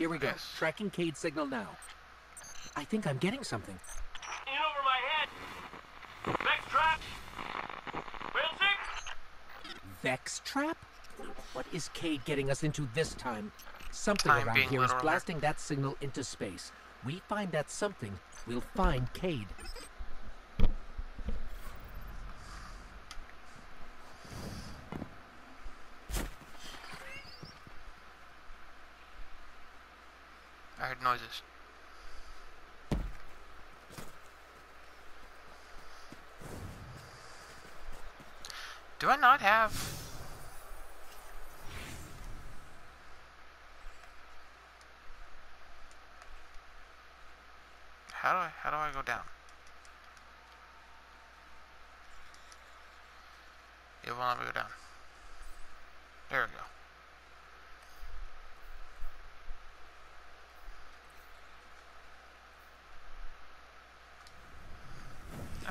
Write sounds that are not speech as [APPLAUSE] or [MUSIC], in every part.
Here we go. Yes. Tracking Cayde signal now. I think I'm getting something. In over my head. Vex trap. Wilson? Vex trap? What is Cayde getting us into this time? Something Time around here is blasting that signal into space. We find that something, we'll find Cayde. I heard noises. Do I not have... How do I, how do I go down? It will not let me go down. There we go.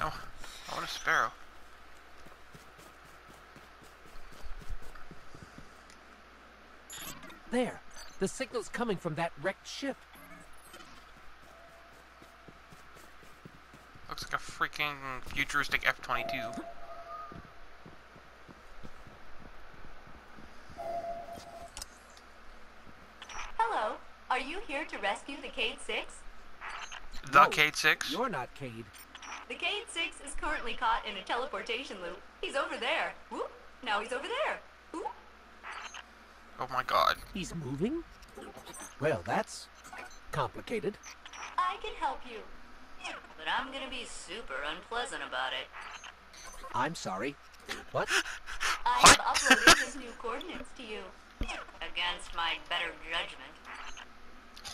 No, I want a sparrow. There! The signal's coming from that wrecked ship. Looks like a freaking futuristic F-22. Hello. Are you here to rescue the Cayde 6? The No, Cayde 6? You're not Cayde. The Cayde 6 is currently caught in a teleportation loop. He's over there. Whoop. Now he's over there. Whoop. Oh my god. He's moving? Well, that's complicated. I can help you. But I'm gonna be super unpleasant about it. I'm sorry. What? [LAUGHS] I have uploaded his new coordinates to you. Against my better judgment.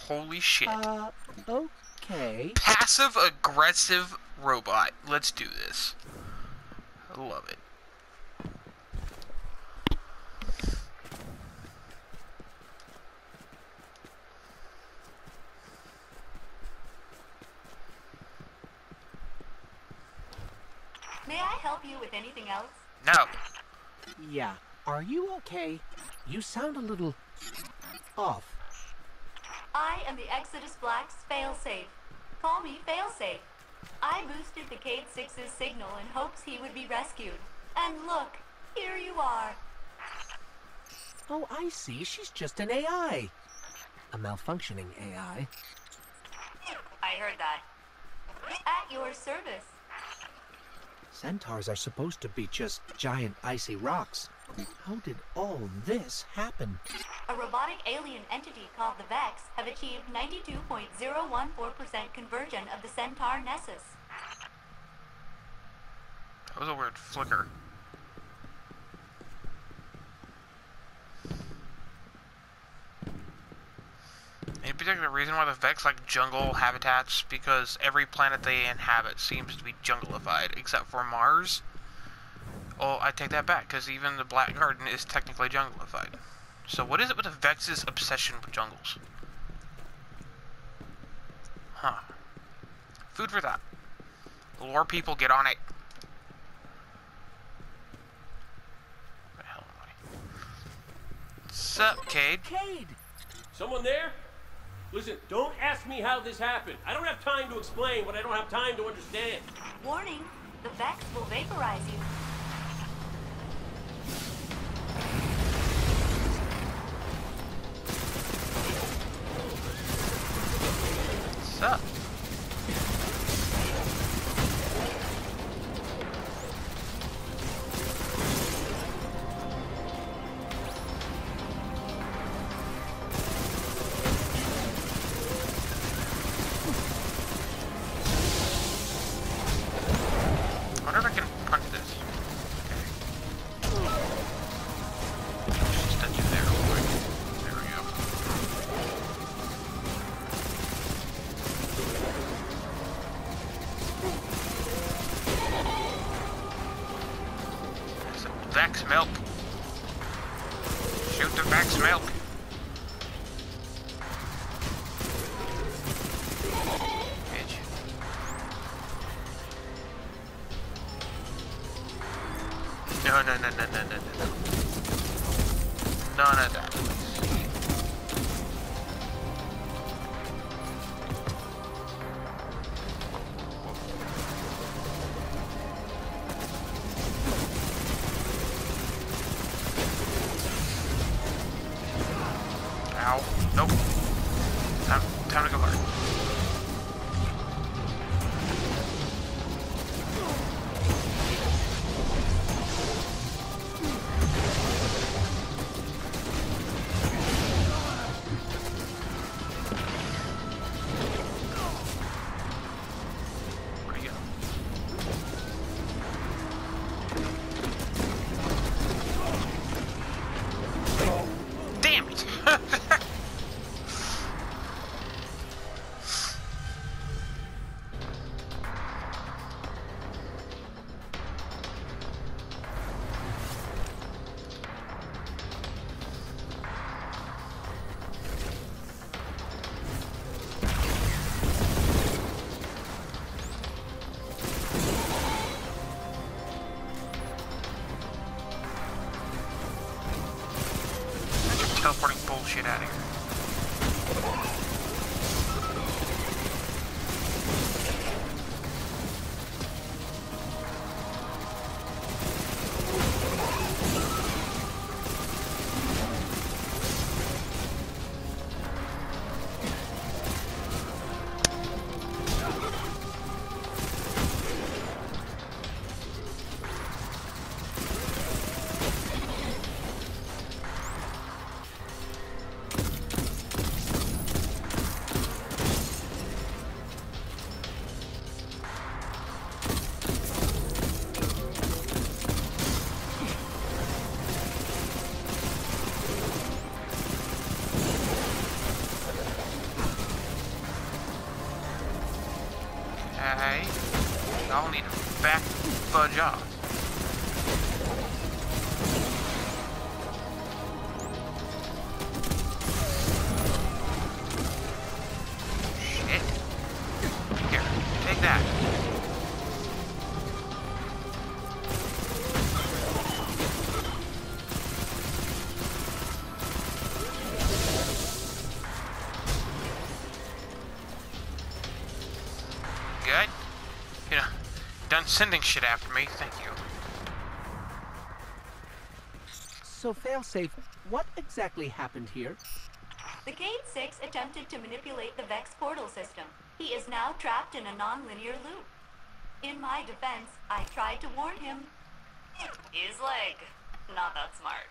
Holy shit. Uh, okay. Passive aggressive robot. Let's do this. I love it. May I help you with anything else? No. Yeah. Are you okay? You sound a little off. I am the Exodus Black's failsafe. Call me failsafe. I boosted the Cayde 6's signal in hopes he would be rescued. And look, here you are. Oh, I see. She's just an AI. A malfunctioning AI. I heard that. At your service. Centaurs are supposed to be just giant icy rocks. How did all this happen? A robotic alien entity called the Vex have achieved 92.014% conversion of the Centaur Nessus. That was a weird flicker. Any particular reason why the Vex like jungle habitats? Because every planet they inhabit seems to be junglified, except for Mars. Oh, I take that back, because even the Black Garden is technically junglified. So what is it with the Vex's obsession with jungles? Huh. Food for thought. Lore people get on it. Where the hell am I? Sup, Cayde? Cayde! Someone there? Listen, don't ask me how this happened. I don't have time to explain what I don't have time to understand. Warning, the Vex will vaporize you. Milk. Shoot the Vex milk. Sending shit after me. Thank you. So, Failsafe, what exactly happened here? The Cayde 6 attempted to manipulate the Vex portal system. He is now trapped in a non-linear loop. In my defense, I tried to warn him. His leg. Not that smart.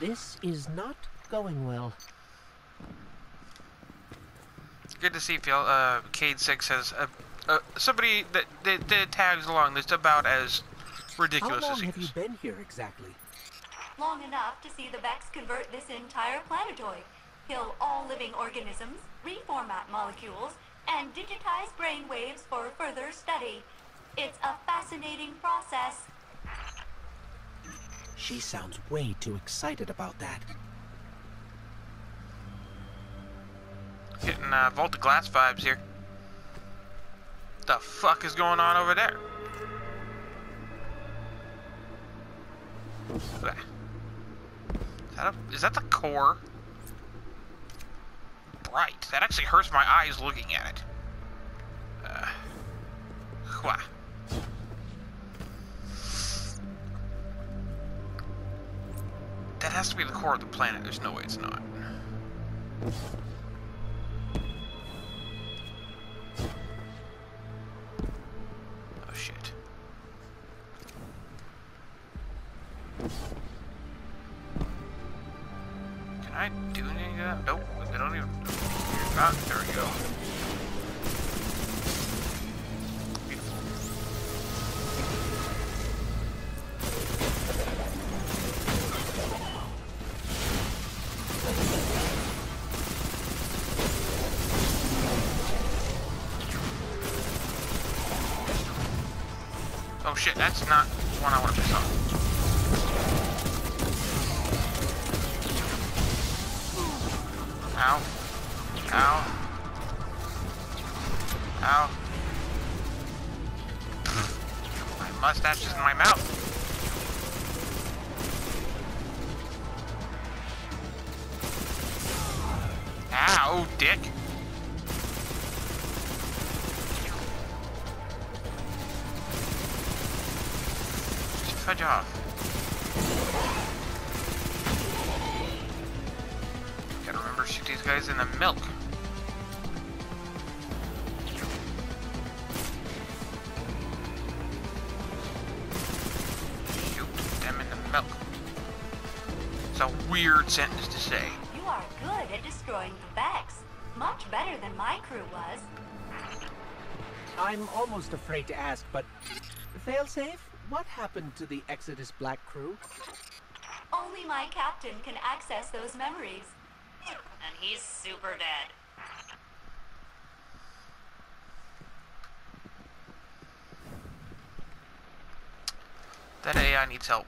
This is not going well. Good to see Phil. Uh, Cayde Six has uh, uh, somebody that, that that tags along that's about as How ridiculous long as he have you been here exactly? Long enough to see the Vex convert this entire planetoid, kill all living organisms, reformat molecules, and digitize brain waves for further study. It's a fascinating process. She sounds way too excited about that. Getting uh, Vault of Glass vibes here. The fuck is going on over there? Is that, a, is that the core? Bright. That actually hurts my eyes looking at it. Uh. That has to be the core of the planet. There's no way it's not. There we go. Oh shit, that's not my crew was. I'm almost afraid to ask, but failsafe, what happened to the Exodus Black crew? Only my captain can access those memories. And he's super dead. That AI needs help.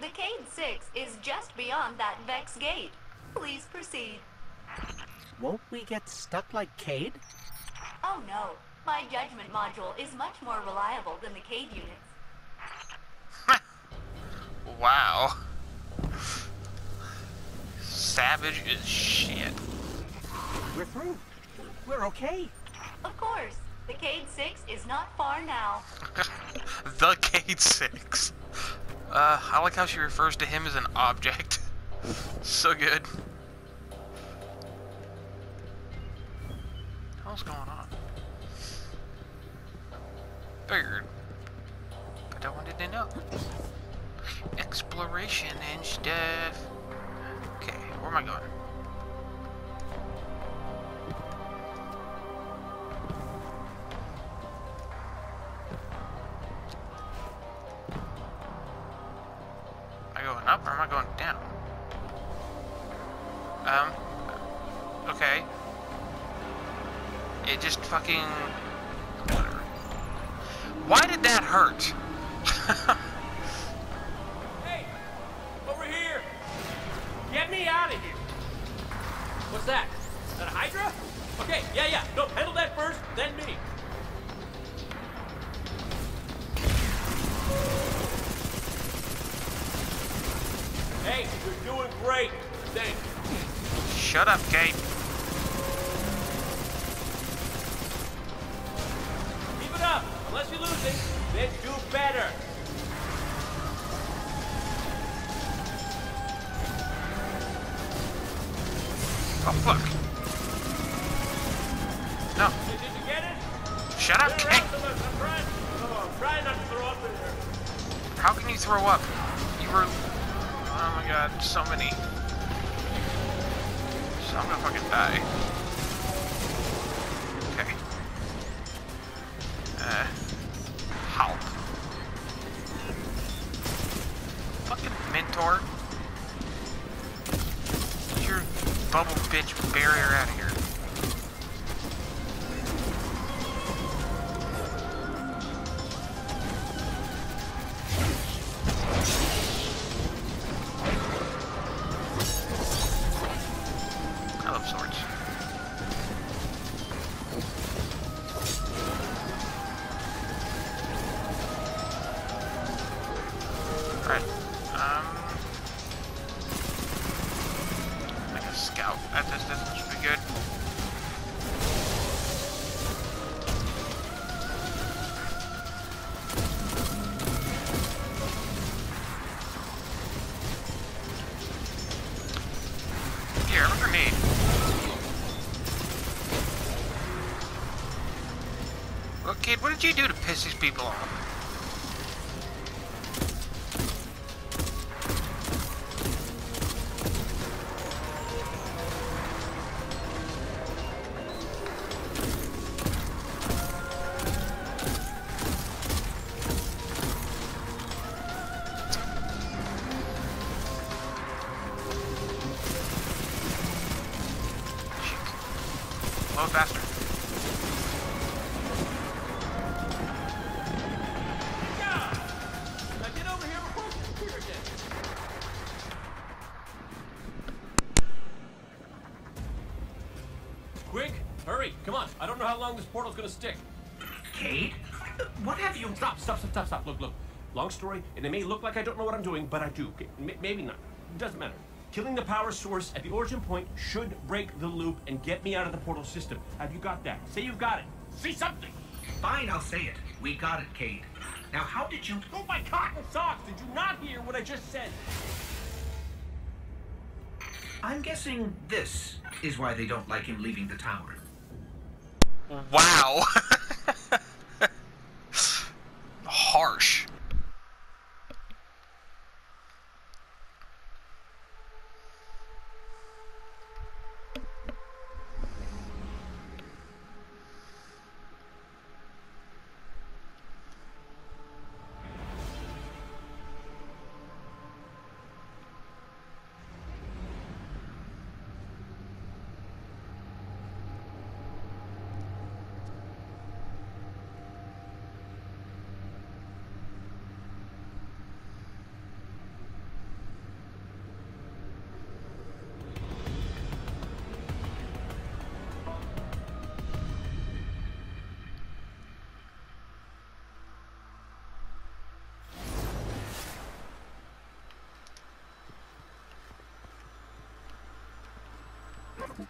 The Cayde 6 is just beyond that Vex gate. Please proceed. Won't we get stuck like Cayde? Oh no, my judgment module is much more reliable than the Cayde units. [LAUGHS] Wow. Savage as shit. We're through. We're okay. Of course, the Cayde 6 is not far now. [LAUGHS] the Cayde 6. Uh, I like how she refers to him as an object. [LAUGHS] so good. What's going on? Figured. But I wanted to know. Exploration and stuff. Okay, where am I going? Throw up? You were... Oh my god, so many. So I'm gonna fucking die. Okay. Uh... Help. Fucking mentor. Get your bubble bitch barrier out of here. Look, kid, what did you do to piss these people off? Stick. Cayde? What have you... Stop, stop, stop, stop, stop. Look, look. Long story, and it may look like I don't know what I'm doing, but I do. M- maybe not. Doesn't matter. Killing the power source at the origin point should break the loop and get me out of the portal system. Have you got that? Say you've got it. Say something. Fine, I'll say it. We got it, Cayde. Now, how did you... Oh my cotton socks! Did you not hear what I just said? I'm guessing this is why they don't like him leaving the tower. Wow. [LAUGHS] Harsh.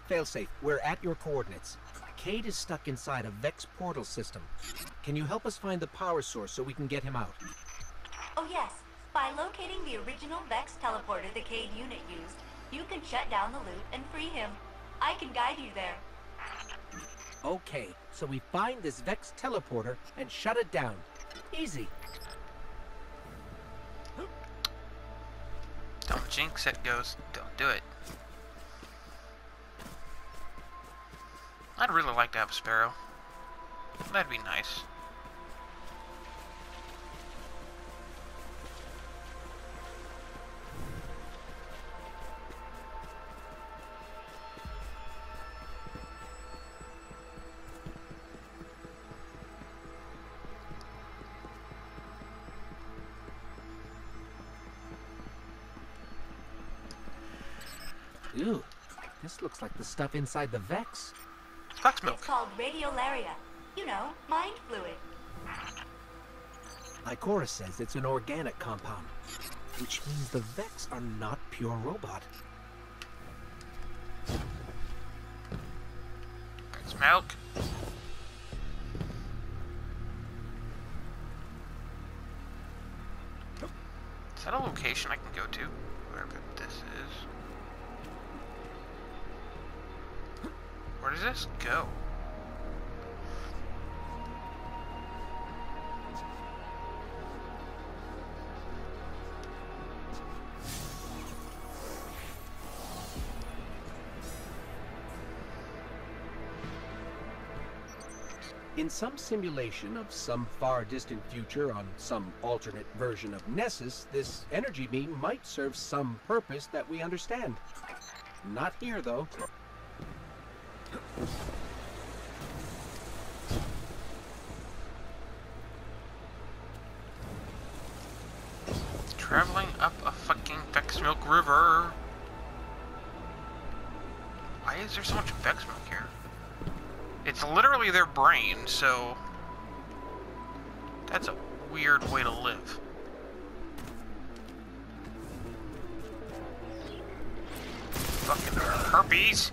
Failsafe, we're at your coordinates. Cayde is stuck inside a Vex portal system. Can you help us find the power source so we can get him out? Oh yes, by locating the original Vex teleporter the Cayde unit used, you can shut down the loop and free him. I can guide you there. Okay, so we find this Vex teleporter and shut it down. Easy. Don't jinx it, Ghost. Don't do it. I'd really like to have a sparrow. That'd be nice. Ew, this looks like the stuff inside the Vex. Flex milk. It's called radiolaria. You know, mind fluid. Ikora says it's an organic compound, which means the Vex are not pure robot. Flex milk. Is that a location I can go to? Does go? In some simulation of some far distant future on some alternate version of Nessus, this energy beam might serve some purpose that we understand. Not here, though. Traveling up a fucking Vex Milk River. Why is there so much Vex Milk here? It's literally their brain, so... That's a weird way to live. Fucking herpes!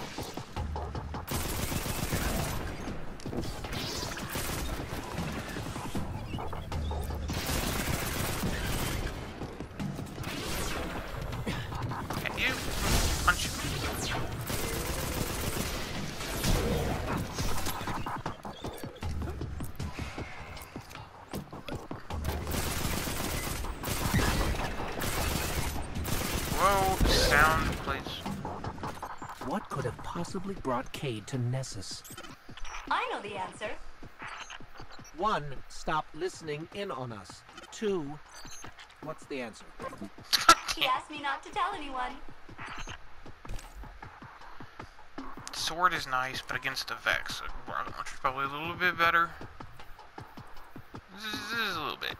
brought Cayde to Nessus? I know the answer. One, stop listening in on us. Two, what's the answer? He asked me not to tell anyone. Sword is nice, but against a Vex, which is probably a little bit better. This is a little bit.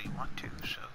three, one, two, so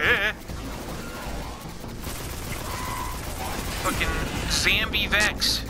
Yeah. Fucking Zambi Vex.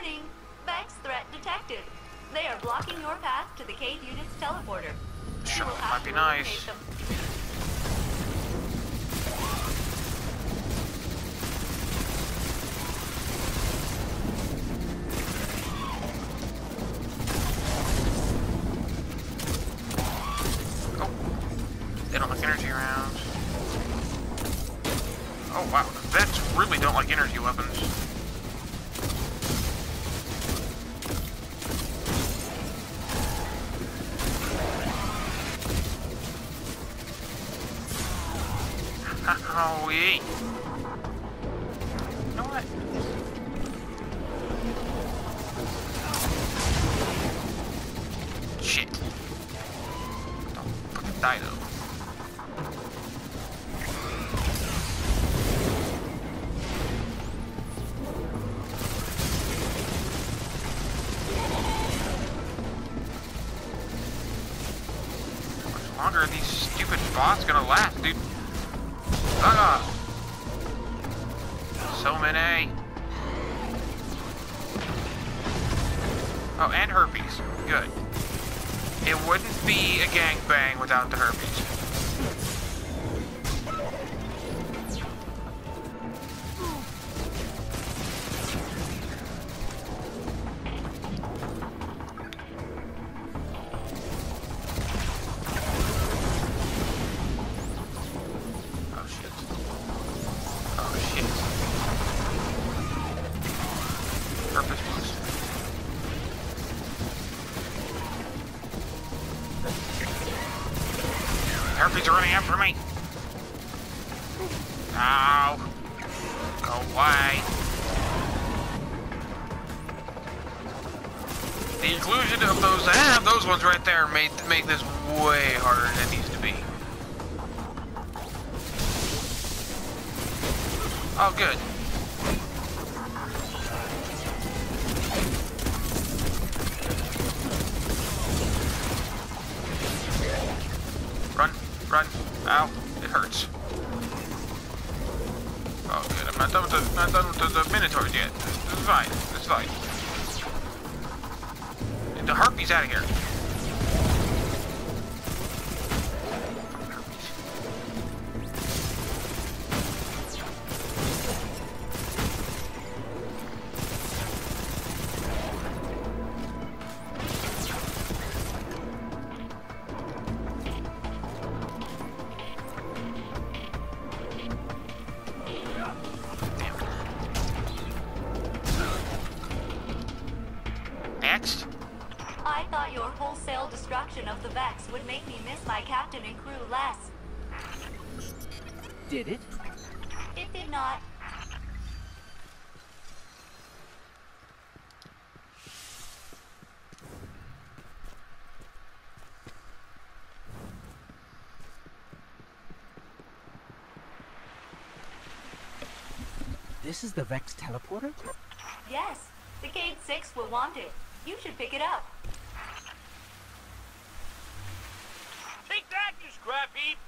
Warning! Threat detected. They are blocking your path to the Cayde unit's teleporter. Sure, might be nice. Them. gangbang without the herpes. take this This is the Vex teleporter? Yes, the Cayde 6 will want it. You should pick it up. Take that, you scrap heap!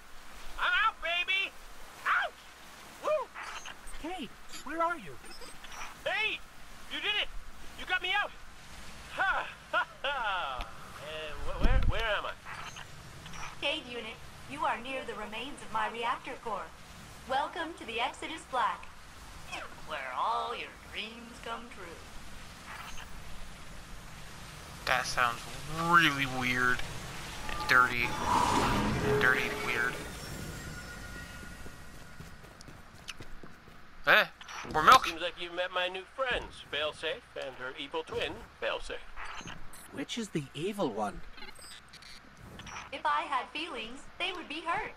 I'm out, baby! Out! Woo! Cayde, where are you? Hey! You did it! You got me out! Ha! Ha! Ha! Uh, where, where am I? Cayde unit, you are near the remains of my reactor core. Welcome to the Exodus Black, where all your dreams come true. That sounds really weird. And dirty. And dirty and weird. Eh, more milk. Seems like you've met my new friends, Failsafe and her evil twin, Failsafe. Which is the evil one? If I had feelings, they would be hurt.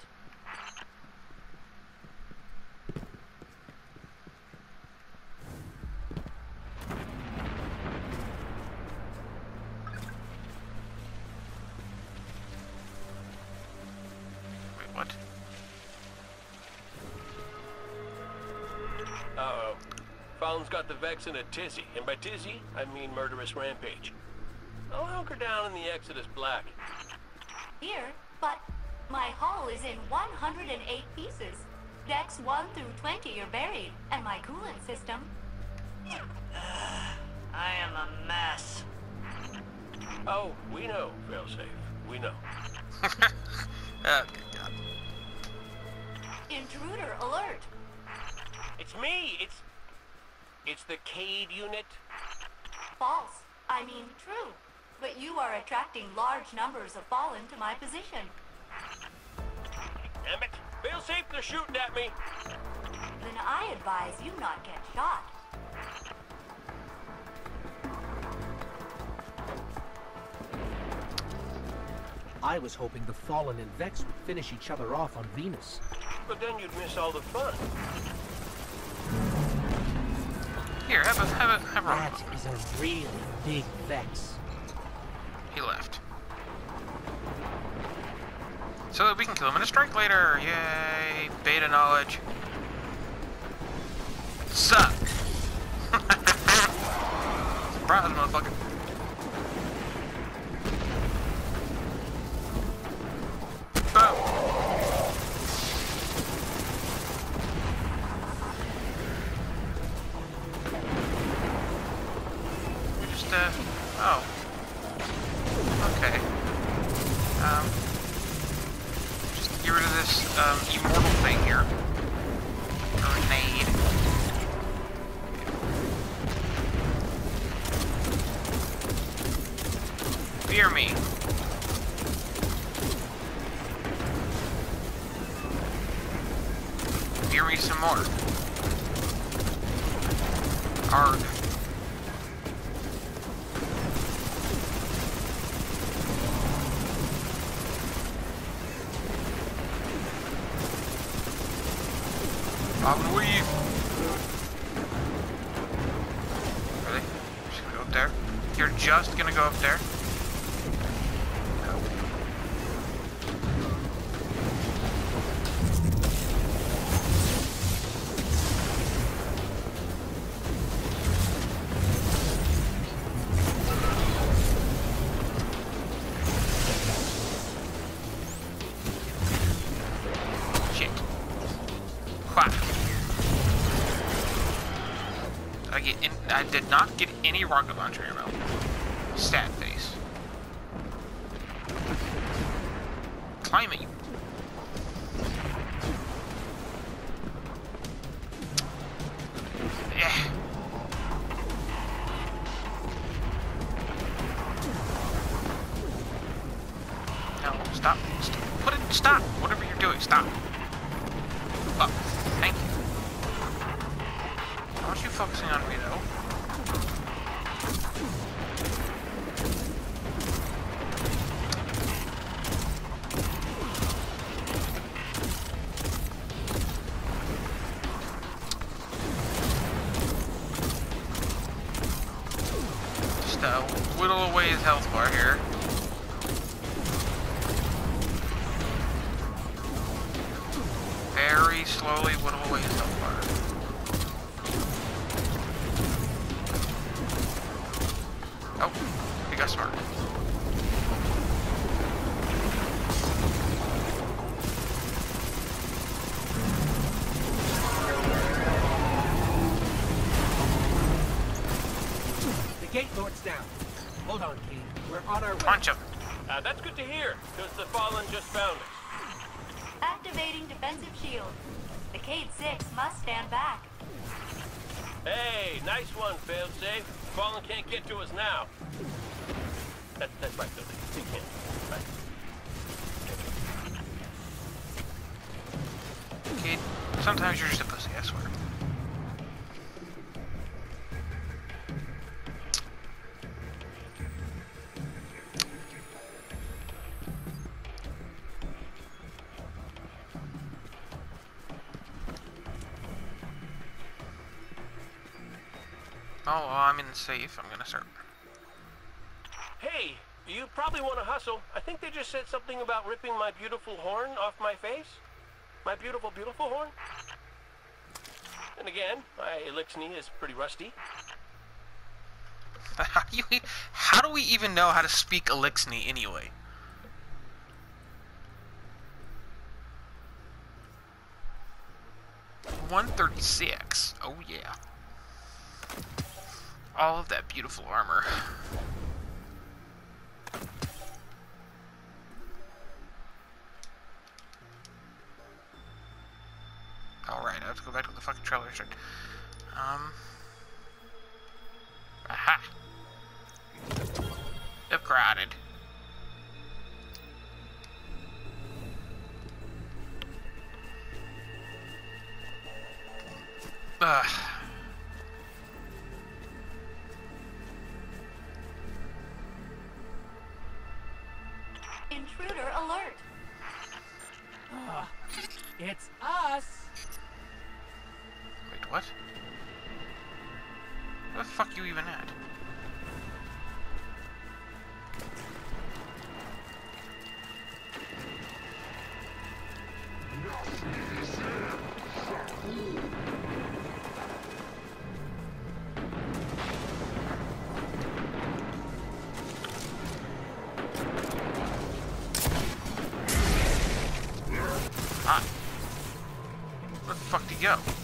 Fallen's got the Vex in a tizzy, and by tizzy, I mean murderous rampage. I'll hunker down in the Exodus Black. Here, but my hull is in 108 pieces. Decks 1 through 20 are buried, and my coolant system. [SIGHS] I am a mess. Oh, we know, Failsafe. We know. [LAUGHS] Uh, God. Intruder alert! It's me! It's... It's the Cayde unit. False. I mean true. But you are attracting large numbers of fallen to my position. Damn it! Failsafe, they're shooting at me! Then I advise you not get shot. I was hoping the Fallen and Vex would finish each other off on Venus. But then you'd miss all the fun. Here, have a, have a, have a That is a really big Vex. He left. So that we can kill him in a strike later. Yay! Beta knowledge. Suck. [LAUGHS] Surprise, motherfucker. Bob and weave. Really? Just gonna go up there? You're just gonna go up there? Whittle away his health bar here. Oh, well, I'm in the safe. I'm gonna start. Hey, you probably want to hustle. I think they just said something about ripping my beautiful horn off my face. My beautiful, beautiful horn. And again, my Eliksni is pretty rusty. [LAUGHS] How do you? How do we even know how to speak Eliksni anyway? One thirty-six. Oh yeah. All of that beautiful armor. All right, I have to go back to the fucking trailer. Shit. Um. Aha. Upgraded. Ugh. Fuck you even at? Ah. Where the fuck did he go?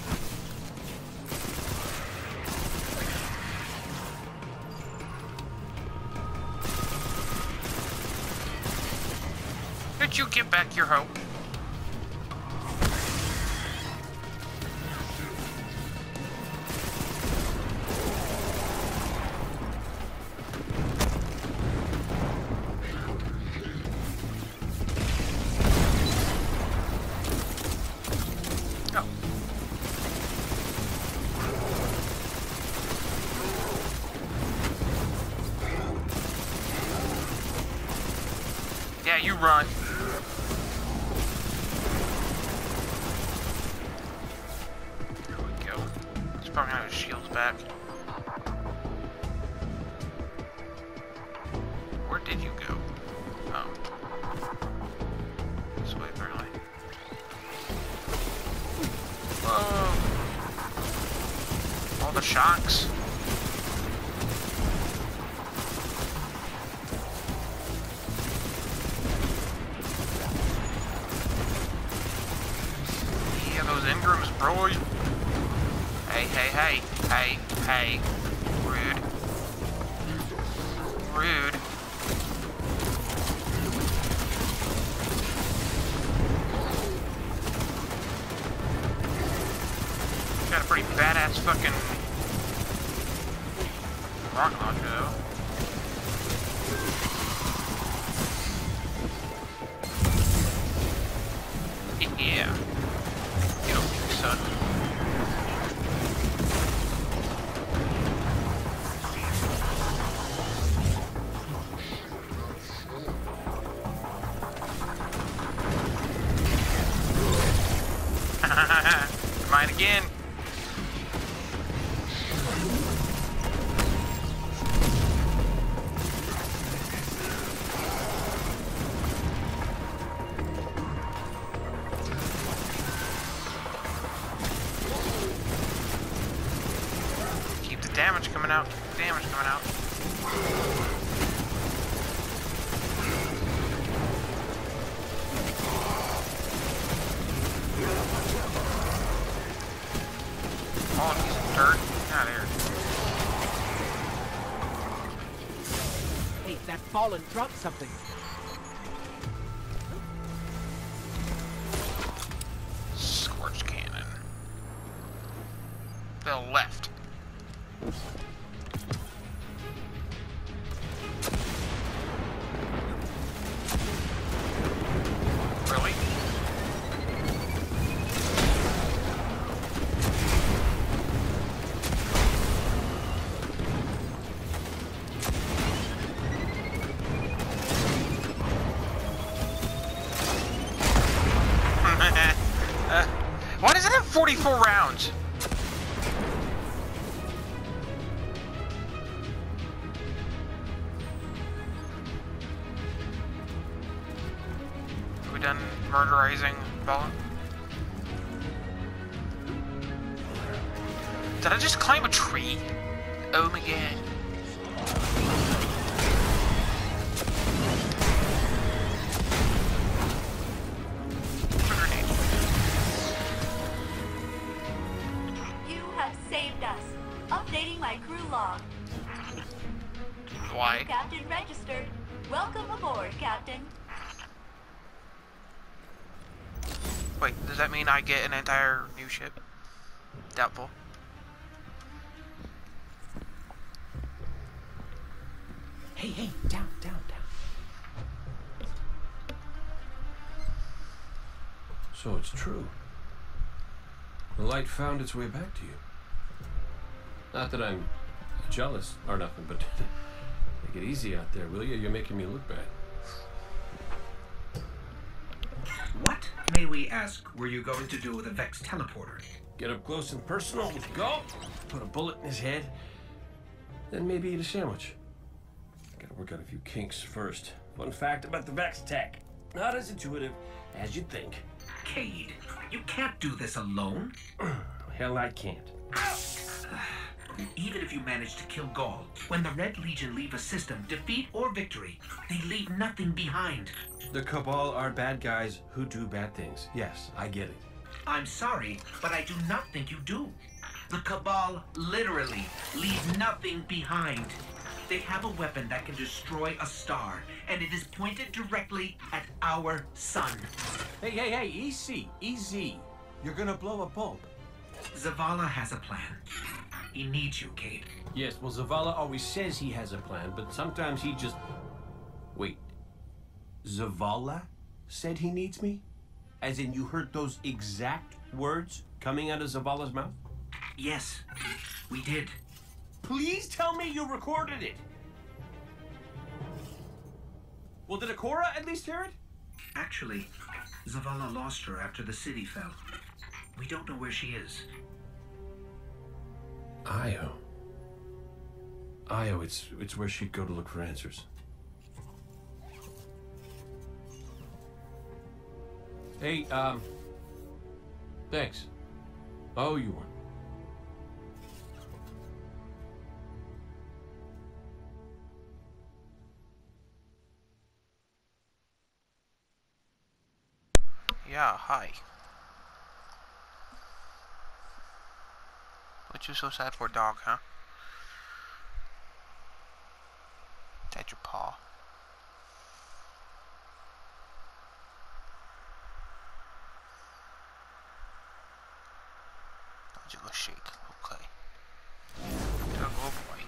Get back your hope? Shocks. Damage coming out. Damage coming out. Oh, he's dirt. Out here. Hey, that fallen dropped something. Does that mean I get an entire new ship? Doubtful. Hey, hey, down, down, down. So it's true. The light found its way back to you. Not that I'm jealous or nothing, but [LAUGHS] take it easy out there, will you? You're making me look bad. What, may we ask, were you going to do with a Vex teleporter? Get up close and personal with Ghaul. Put a bullet in his head. Then maybe eat a sandwich. Gotta work out a few kinks first. Fun fact about the Vex tech. Not as intuitive as you'd think. Cayde, you can't do this alone. [CLEARS THROAT] Hell, I can't. Even if you manage to kill Ghaul, when the Red Legion leave a system, defeat or victory, they leave nothing behind. The Cabal are bad guys who do bad things. Yes, I get it. I'm sorry, but I do not think you do. The Cabal literally leave nothing behind. They have a weapon that can destroy a star, and it is pointed directly at our sun. Hey, hey, hey, easy, easy. You're gonna blow a bulb. Zavala has a plan. He needs you, Cayde. Yes, well, Zavala always says he has a plan, but sometimes he just. Wait. Zavala said he needs me? As in, you heard those exact words coming out of Zavala's mouth? Yes, we did. Please tell me you recorded it! Well, did Ikora at least hear it? Actually, Zavala lost her after the city fell. We don't know where she is. Io. Io, it's, it's where she'd go to look for answers. Hey, um. Thanks. Oh, you weren't. Yeah, hi. What you so sad for, a dog, huh? That's your paw. Don't you go shake? Okay. Oh boy.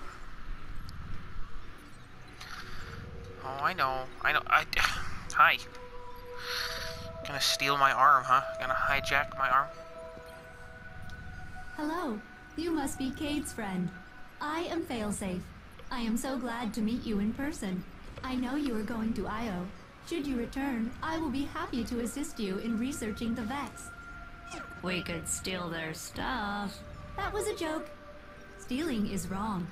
Oh, I know. I know. I. [SIGHS] Hi. Gonna steal my arm, huh? Gonna hijack my arm? Hello. You must be Cayde's friend. I am Failsafe. I am so glad to meet you in person. I know you are going to Io. Should you return, I will be happy to assist you in researching the Vex. We could steal their stuff. That was a joke. Stealing is wrong.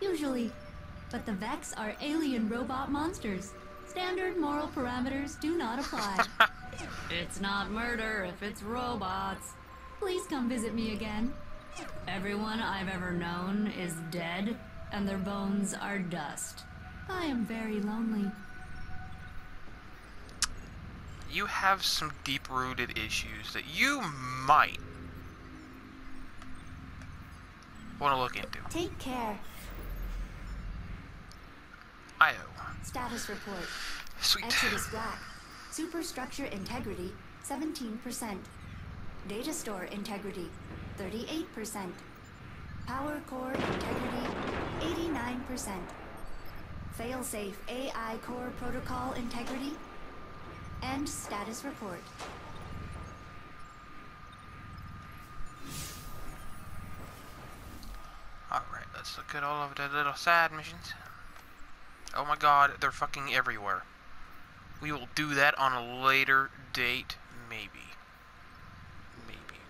Usually. But the Vex are alien robot monsters. Standard moral parameters do not apply. [LAUGHS] It's not murder if it's robots. Please come visit me again. Everyone I've ever known is dead, and their bones are dust. I am very lonely. You have some deep-rooted issues that you might want to look into. Take care. Io. Status report. Sweet. Exodus Black. Superstructure integrity, 17%. Data store integrity, 38%. Power core integrity, 89%. Failsafe AI core protocol integrity. End status report. Alright, let's look at all of the little side missions. Oh my god, they're fucking everywhere. We will do that on a later date, maybe.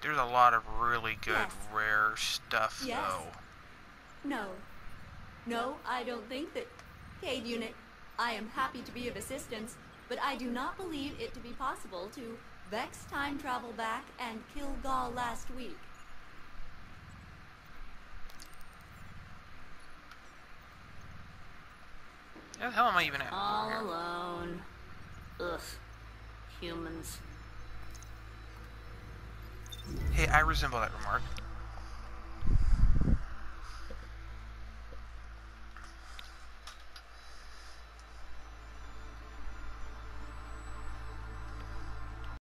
There's a lot of really good Yes. rare stuff, Yes. though. No. No, I don't think that. Cayde Unit, I am happy to be of assistance, but I do not believe it to be possible to Vex time travel back and kill Ghaul last week. How the hell am I even at? All alone. Ugh. Humans. Hey, I resemble that remark.